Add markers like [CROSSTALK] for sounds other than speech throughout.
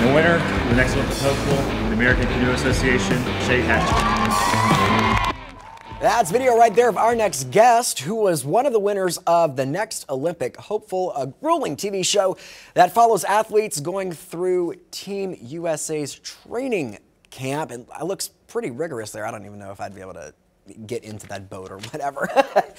The winner, the next Olympic hopeful, the American Canoe Association, Shaye Hatchette. That's video right there of our next guest, who was one of the winners of the next Olympic Hopeful, a grueling TV show that follows athletes going through Team USA's training camp. And it looks pretty rigorous there. I don't even know if I'd be able to get into that boat or [LAUGHS] whatever.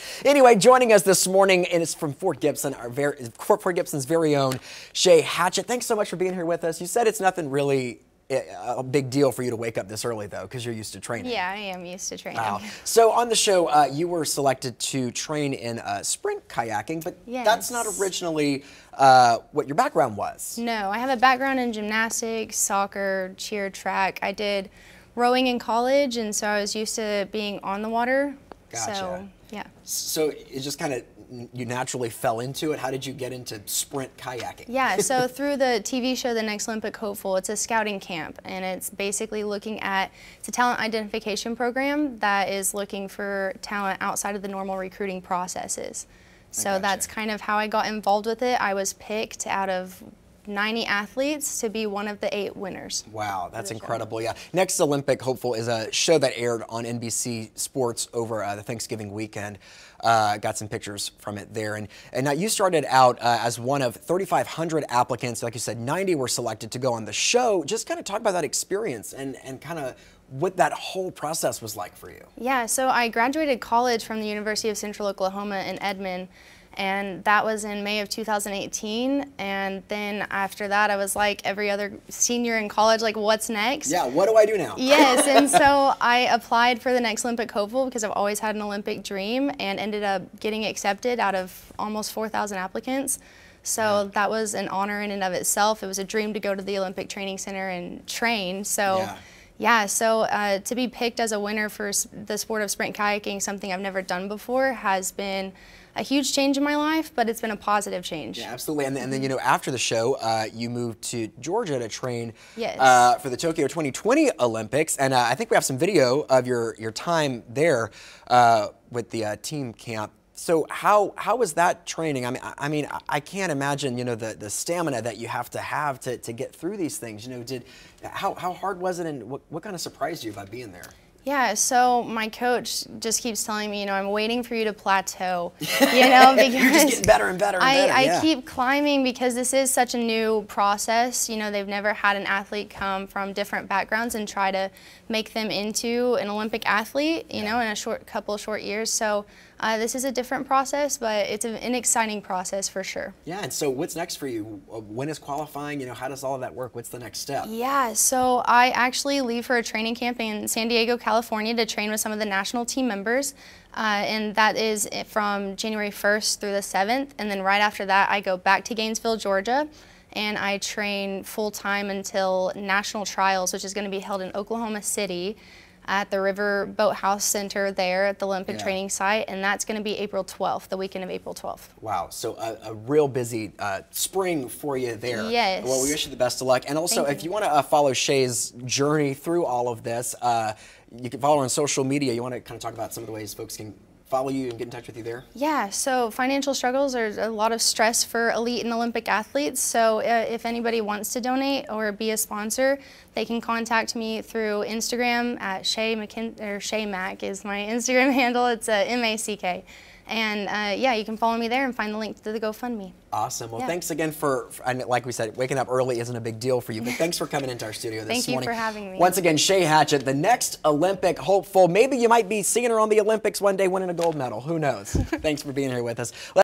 [LAUGHS] anyway, joining us this morning, and it's from Fort Gibson, our very, Fort Gibson's very own Shaye Hatchette. Thanks so much for being here with us. You said it's nothing really eh, a big deal for you to wake up this early though because you're used to training yeah i am used to training wow so on the show uh, you were selected to train in uh, sprint kayaking but yes. that's not originally uh, what your background was no i have a background in gymnastics soccer cheer track i did rowing in college, and so I was used to being on the water. Gotcha. So, yeah. So it just kind of you naturally fell into it. How did you get into sprint kayaking? Yeah, so [LAUGHS] through the TV show The Next Olympic Hopeful, it's a scouting camp, and it's basically looking at it's a talent identification program that is looking for talent outside of the normal recruiting processes. So gotcha. that's kind of how I got involved with it. I was picked out of 90 athletes to be one of the eight winners. Wow, that's incredible. Yeah. Next Olympic Hopeful is a show that aired on NBC Sports over uh, the Thanksgiving weekend. Uh, got some pictures from it there. And, and now you started out uh, as one of 3,500 applicants. Like you said, 90 were selected to go on the show. Just kind of talk about that experience and, and kind of what that whole process was like for you. Yeah, so I graduated college from the University of Central Oklahoma in Edmond and that was in May of 2018. And then after that, I was like every other senior in college, like, what's next? Yeah, what do I do now? Yes, [LAUGHS] and so I applied for the next Olympic hopeful because I've always had an Olympic dream and ended up getting accepted out of almost 4,000 applicants. So yeah. that was an honor in and of itself. It was a dream to go to the Olympic Training Center and train. So. Yeah. Yeah, so uh, to be picked as a winner for the sport of sprint kayaking, something I've never done before, has been a huge change in my life, but it's been a positive change. Yeah, absolutely. And, and then, you know, after the show, uh, you moved to Georgia to train yes. uh, for the Tokyo 2020 Olympics. And uh, I think we have some video of your, your time there uh, with the uh, team camp. So how how was that training? I mean, I, I mean, I can't imagine you know the, the stamina that you have to have to, to get through these things. You know, did how how hard was it, and what, what kind of surprised you by being there? Yeah, so my coach just keeps telling me, you know, I'm waiting for you to plateau. [LAUGHS] You know, because You're just getting better and better and I, better. I yeah. keep climbing because this is such a new process. You know, they've never had an athlete come from different backgrounds and try to make them into an Olympic athlete, you yeah. know, in a short couple short years. So uh, this is a different process, but it's an exciting process for sure. Yeah, and so what's next for you? When is qualifying? You know, how does all of that work? What's the next step? Yeah, so I actually leave for a training camp in San Diego, California to train with some of the national team members. Uh, and that is from January 1st through the 7th. And then right after that, I go back to Gainesville, Georgia, and I train full time until national trials, which is going to be held in Oklahoma City at the River Boathouse Center there at the Olympic yeah. training site, and that's going to be April 12th, the weekend of April 12th. Wow, so a, a real busy uh, spring for you there. Yes. Well, we wish you the best of luck. And also, if you want to uh, follow Shaye's journey through all of this, uh, you can follow her on social media. You want to kind of talk about some of the ways folks can follow you and get in touch with you there? Yeah, so financial struggles are a lot of stress for elite and Olympic athletes. So uh, if anybody wants to donate or be a sponsor, they can contact me through Instagram at Shay McKin or Shay Mack is my [LAUGHS] Instagram handle. It's uh, M A C K. And uh, yeah, you can follow me there and find the link to the GoFundMe. Awesome. Well, yeah. thanks again for, and like we said, waking up early isn't a big deal for you, but thanks for coming into our studio this Thank [LAUGHS] morning. Thank you for having me. Once again, Shaye Hatchette, the next Olympic hopeful. Maybe you might be seeing her on the Olympics one day winning a gold medal. Who knows? [LAUGHS] thanks for being here with us.